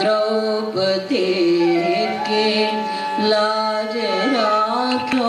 द्रौपदी के लाज राखो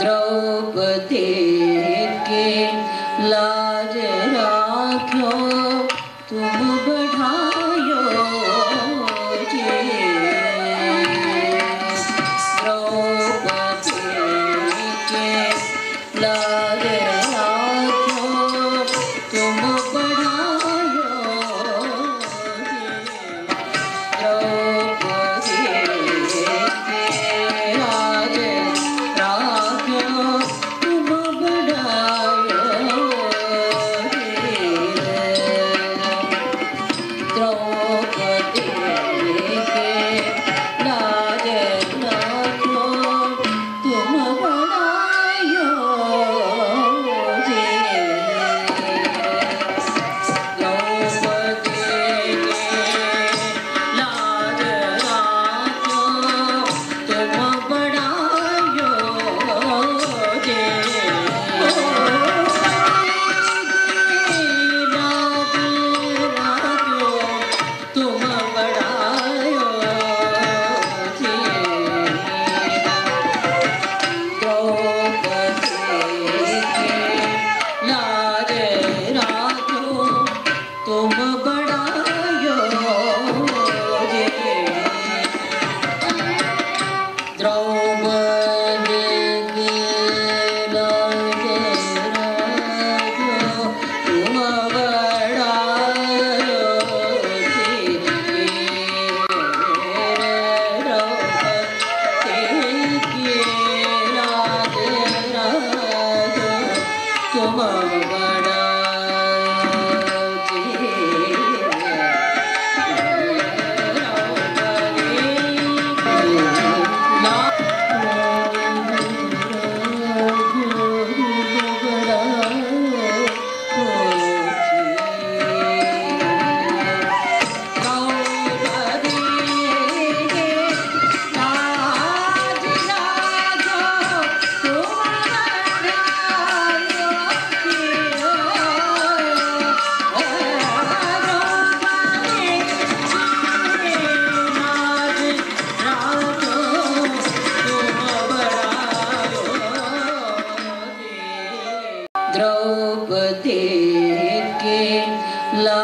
द्रौपदी के लाज तुम द्रौपदी के ला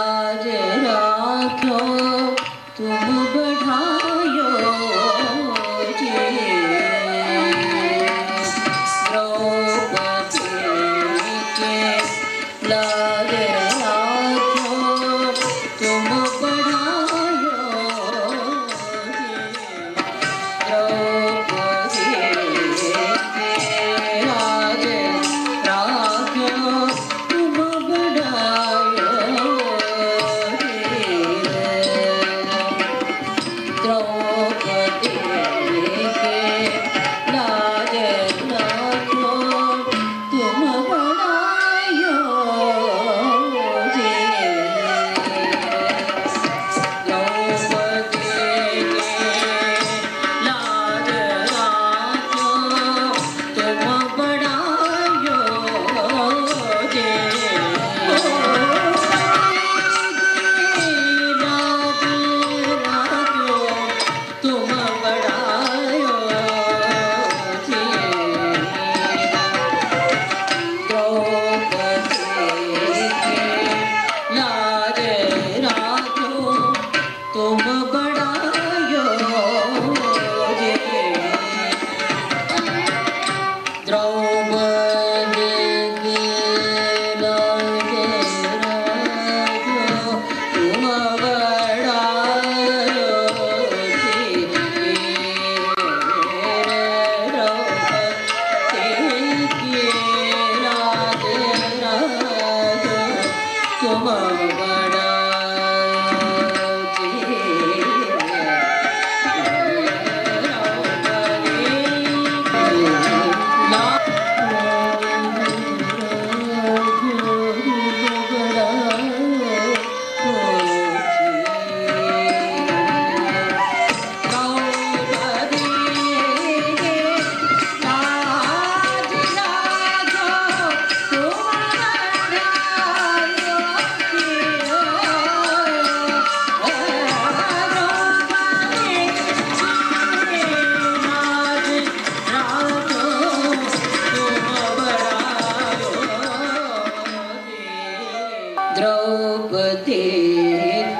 द्रौपदी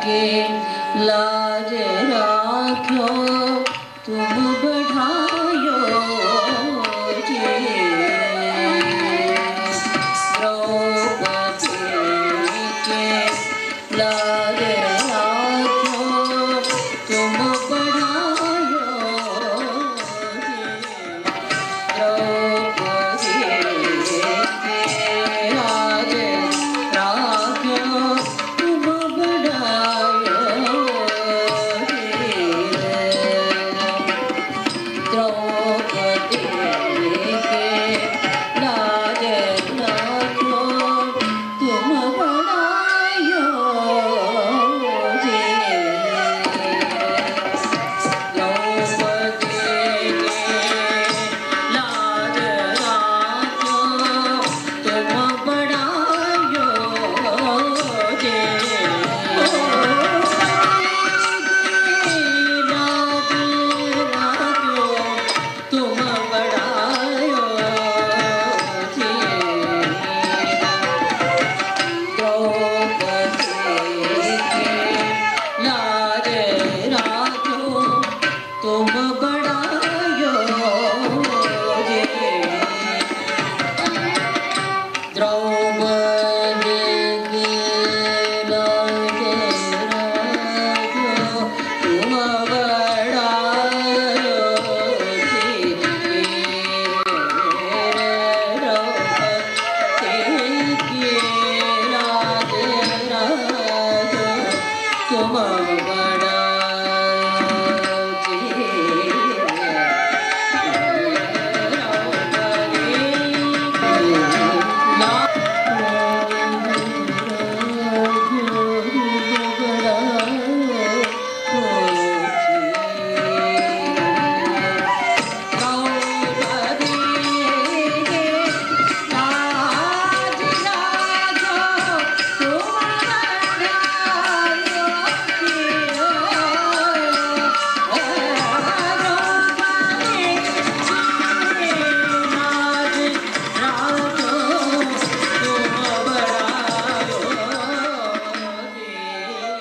के लो